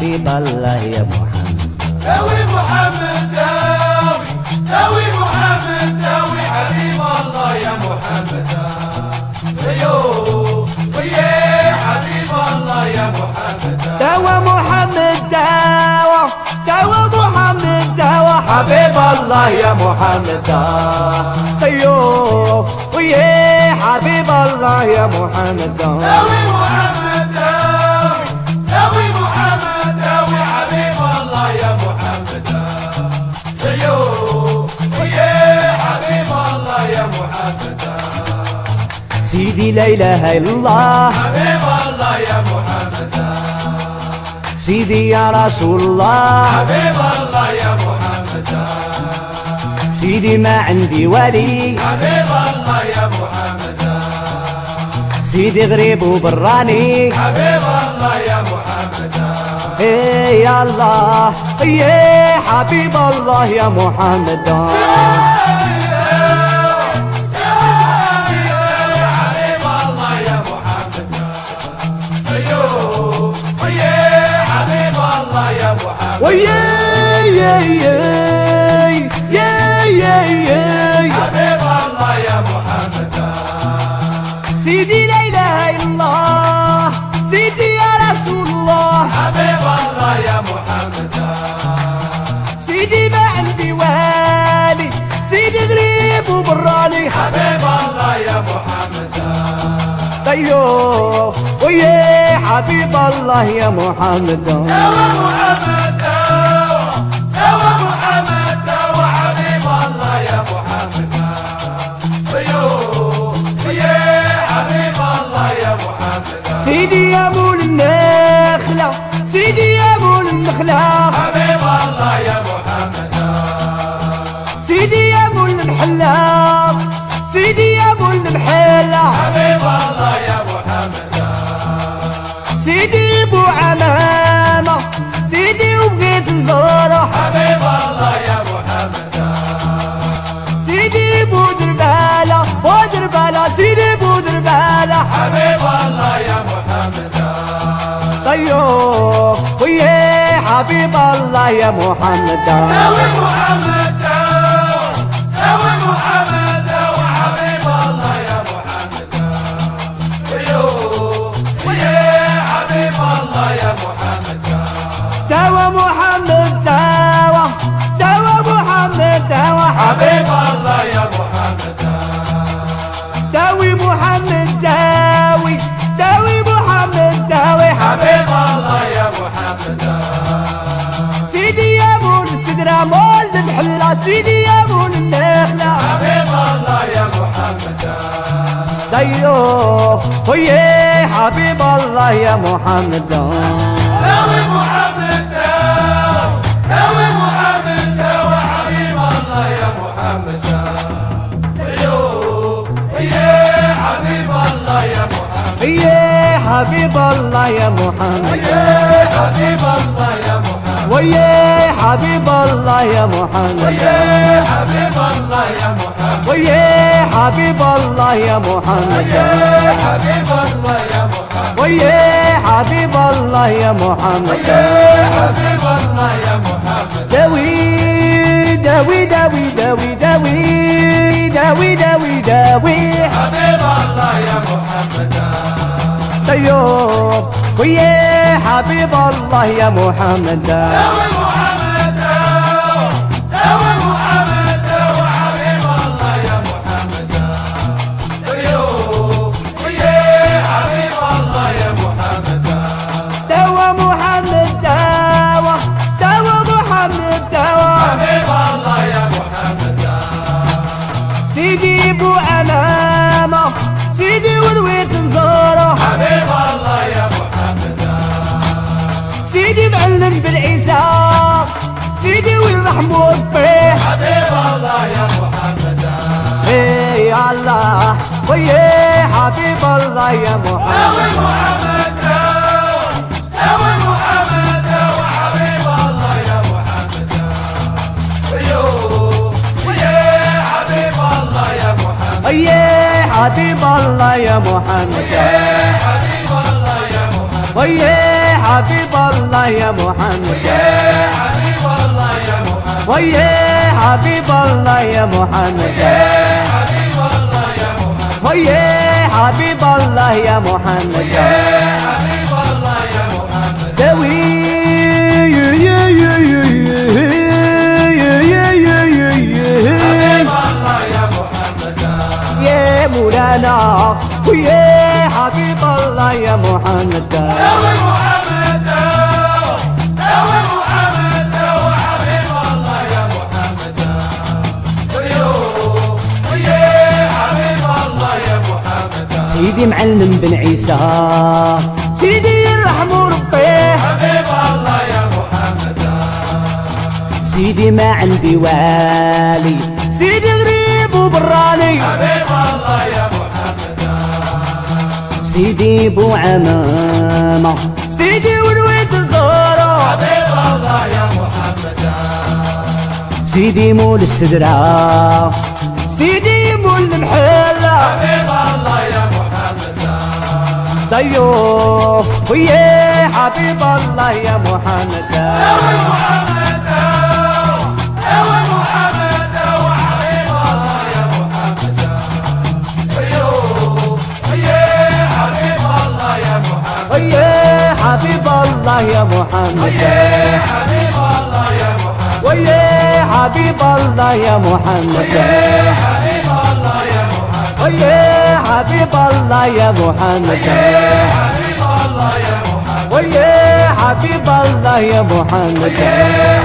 حبيب الله يا محمد. داوي محمد داوي داوي محمد داوي حبيب الله يا محمد. أيوه ويا حبيب الله يا محمد. دوا محمد دوا دوا محمد دوا حبيب الله يا محمد. أيوه ويا حبيب الله يا محمد. داوي محمد سيدي لا إله إلا الله. حبيب الله يا محمد. سيدي يا رسول الله. حبيب الله يا محمد. سيدي ما عندي ولي. حبيب الله يا محمد. سيدي غريب وبراني. حبيب الله يا محمد. إيه يا الله. إيه حبيب الله يا محمد. يا محمد ويا يا يا يا يا يا حبيب الله يا محمد سيدي لا اله الا الله سيدي يا رسول الله حبيب الله يا محمد سيدي ما عندي والي سيدي غريب وبراني حبيب الله يا محمد أيوه ويا حبيب الله يا محمد دوا محمد سيدي يا أبو النخلة سيدي يا أبو النخلة. حبيب الله يا محمد. سيدي يا أبو المحلة سيدي يا أبو المحلة حبيب الله يا محمد. سيدي أبو عمامة سيدي وبغيت نزوره حبيب الله يا محمد. سيدي أبو دربالة بو دربالة سيدي أبو دربالة. حبيب الله حبيب الله يا محمد. داوي محمد داوي داوي محمد داوي حبيب الله يا محمد. ويا حبيب الله يا محمد. دوا محمد دوا دوا محمد دوا حبيب ابو السدرة مولد الحلة سيدي يا ابو النخلة حبيب الله يا محمد طيوب ويا حبيب الله يا محمد داوي محمد ويا حبيب الله يا محمد يا حبيب الله يا محمد ويا حبيب الله يا محمد يا حبيب الله يا محمد ويا حبيب الله يا محمد يا حبيب الله يا محمد داوي داوي داوي داوي داوي داوي داوي داوي حبيب الله يا محمد طيوب ويا حبيب الله يا محمد. والمحمود بيه حبيب الله يا محمد إيه الله ويا حبيب الله يا محمد. محمد الله يا محمد حبيب الله يا محمد. حبيب الله يا محمد حبيب الله يا محمد. حبيب الله يا محمد حبيب ويا حبيب الله يا محمد. ويا حبيب الله يا محمد. يا حبيب الله يا محمد دوي حبيب الله يا محمد يا مولانا ويا حبيب الله يا محمد. سيدي معلم بن عيسى. سيدي يرحم ربي حبيب الله يا محمد. سيدي ما عندي والي. سيدي غريب وبراني. حبيب الله يا محمد. سيدي بو عمامة. سيدي ونويت الزهرة حبيب الله يا محمد. سيدي مول السدرة. سيدي مول المحلة. حبيب ضيوف. ويا حبيب الله يا محمد. داوي محمد داوي محمد الله يا محمد ويا حبيب الله يا محمد. ويا حبيب الله يا محمد يا حبيب الله يا محمد ويا حبيب الله يا محمد يا حبيب الله يا محمد. ويا حبيب الله يا محمد. يا حبيب الله يا محمد. ويا حبيب الله يا محمد.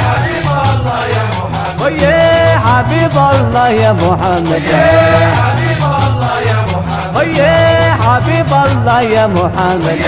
حبيب الله يا محمد ويا حبيب الله يا محمد يا حبيب الله يا محمد ويا حبيب الله يا محمد.